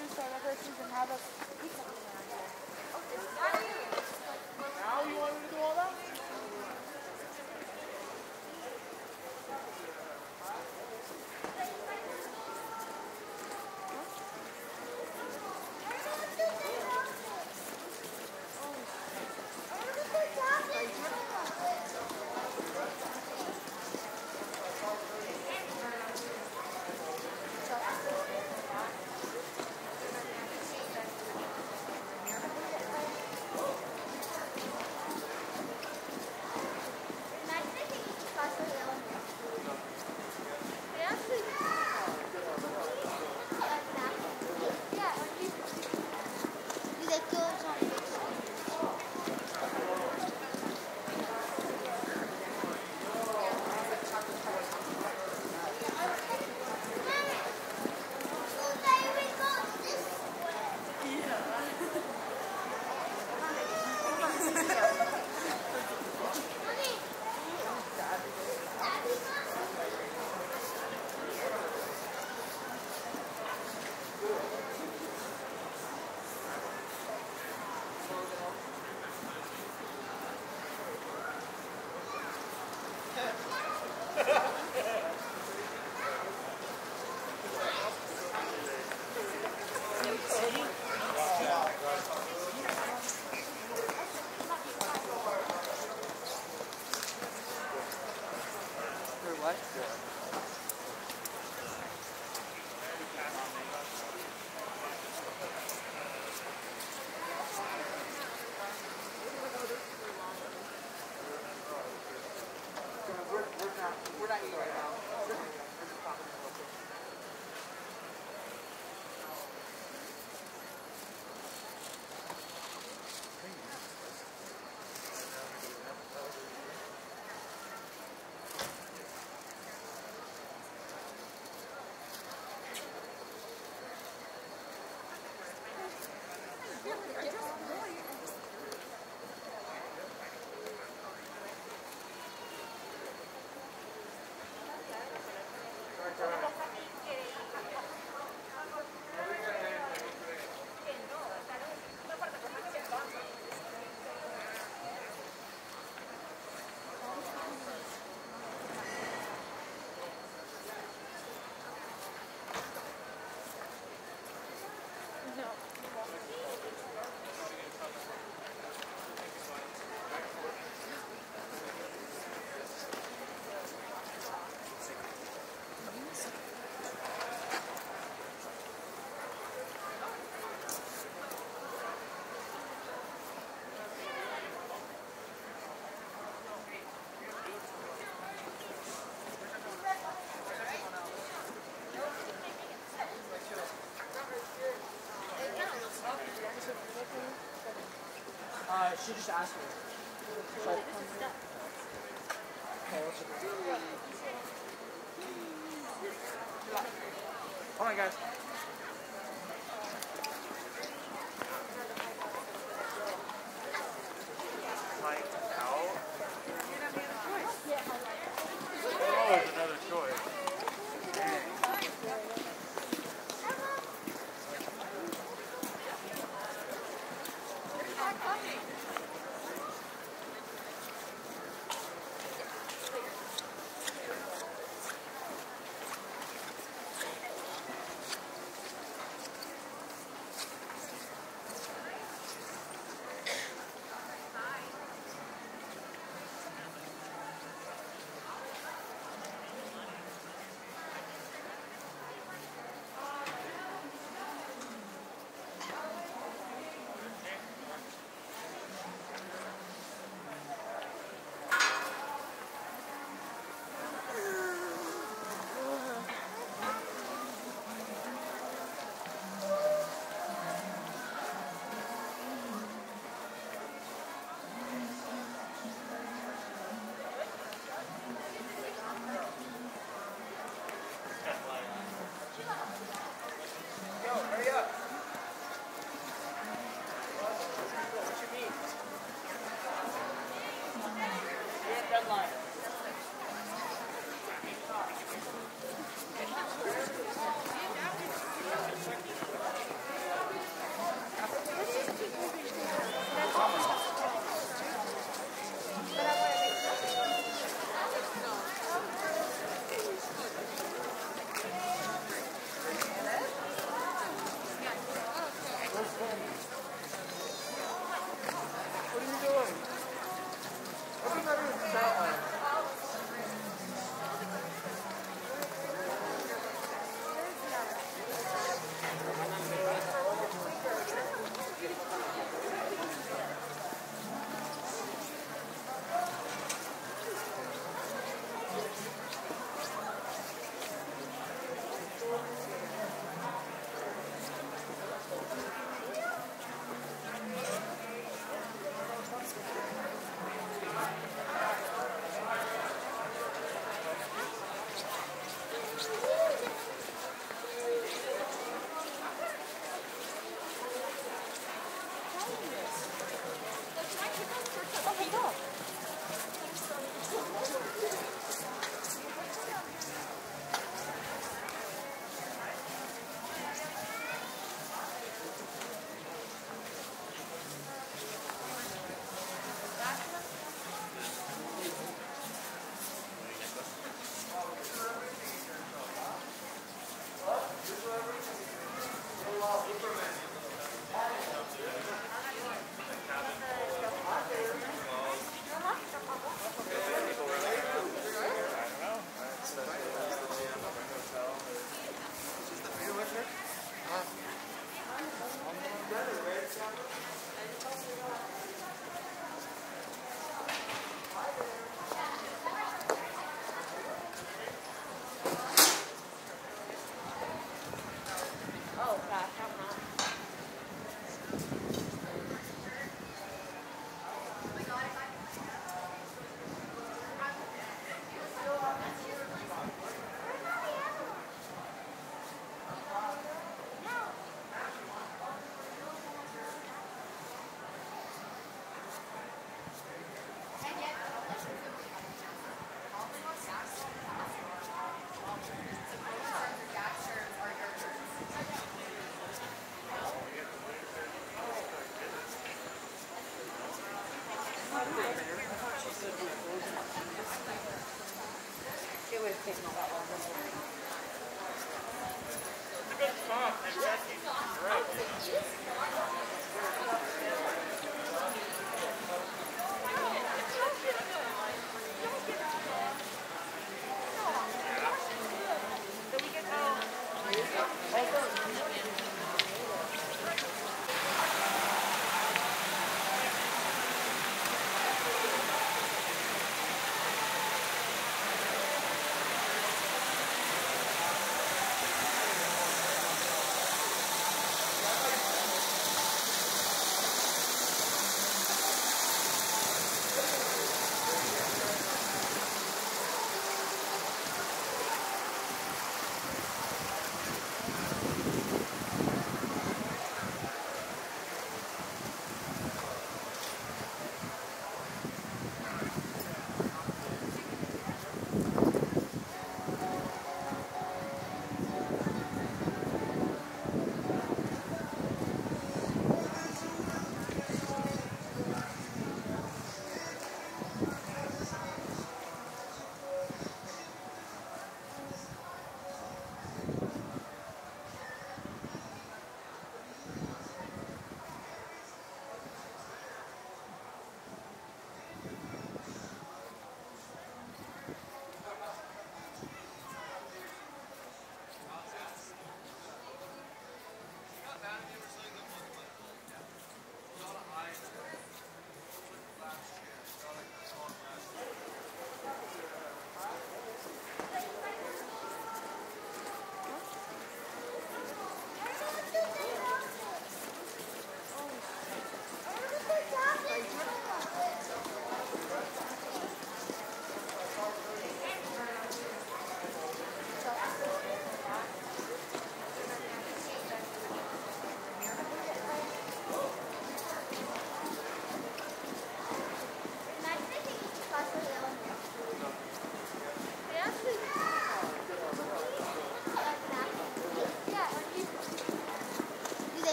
our shoes to shoes, and have us she just asked me.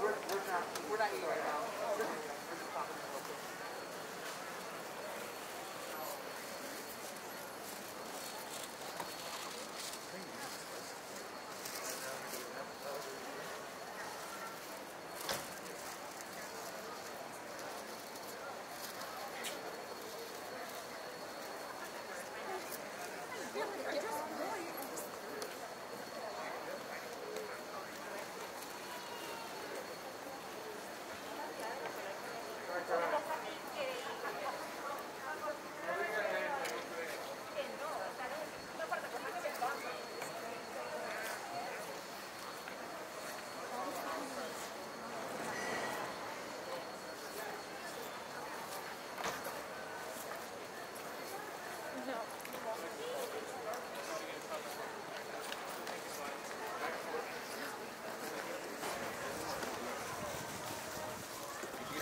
we're, we're not, we're not eating right now.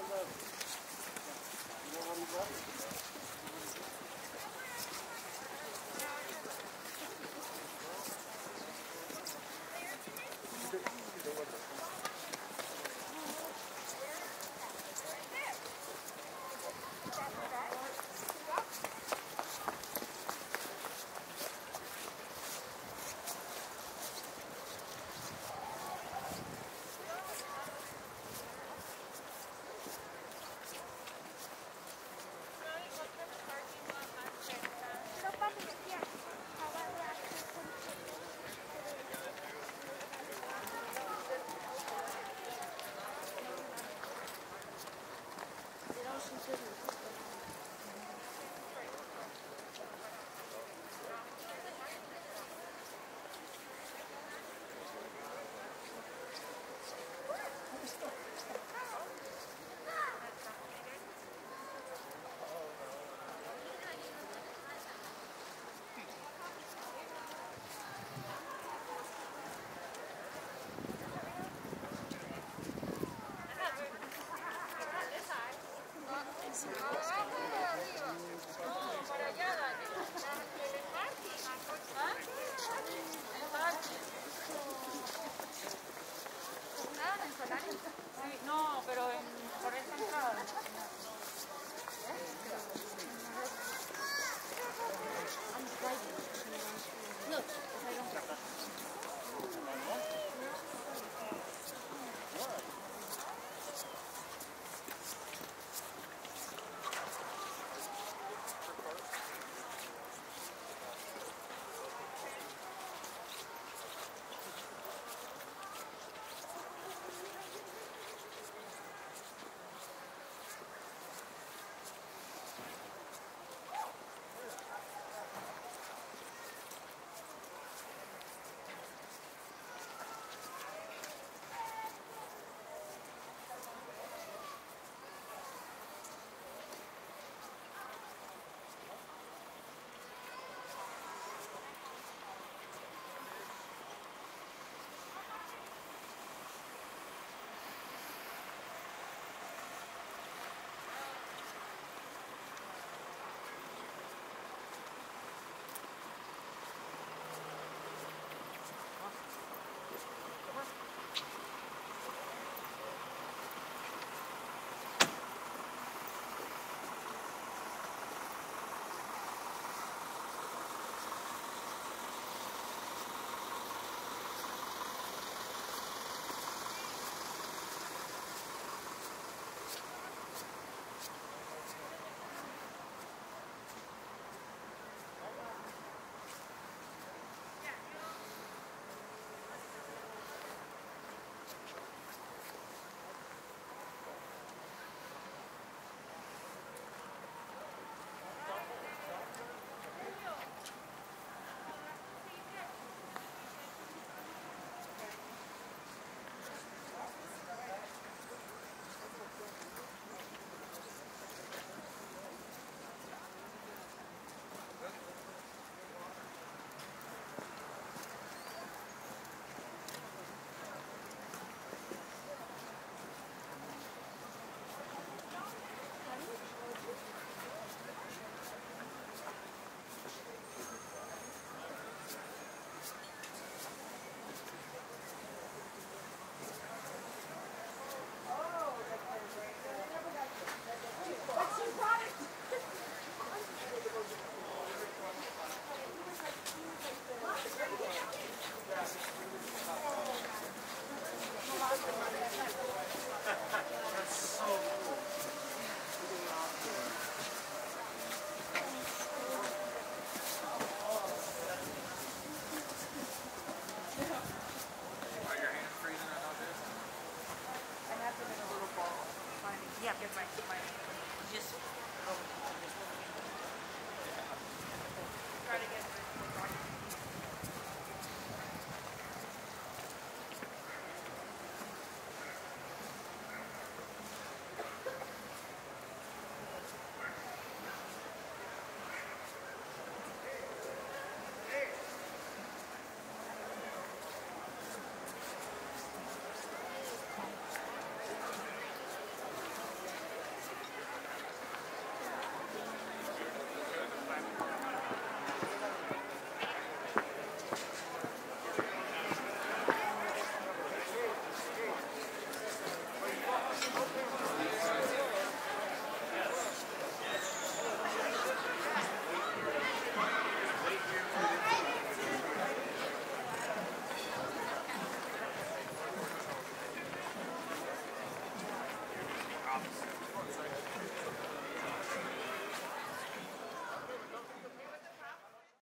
이거 하는 거야?